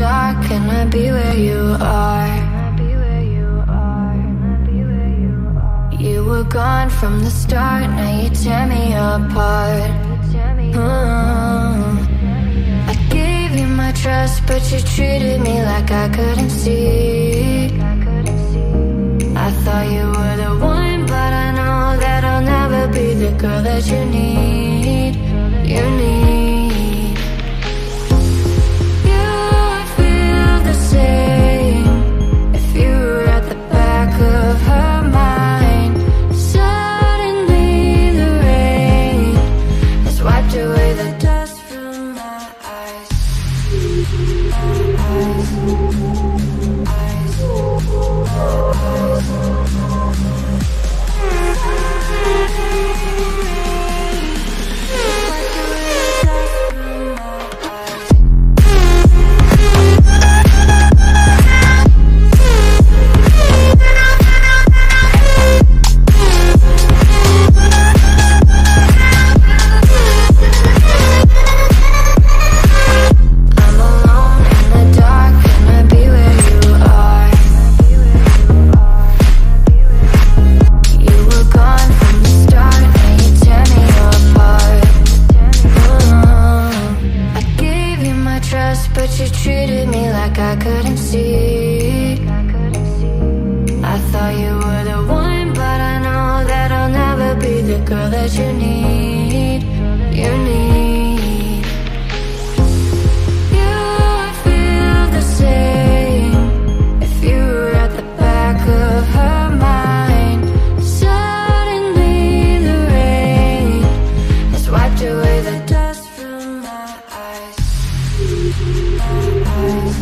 dark, can I be where you are? You were gone from the start, now you tear me apart. Mm. I gave you my trust, but you treated me like I couldn't see. I thought you were the one, but I know that I'll never be the girl that you need. You need. Thank you. But you treated me like I couldn't see. I thought you were the one, but I know that I'll never be the girl that you need. eyes.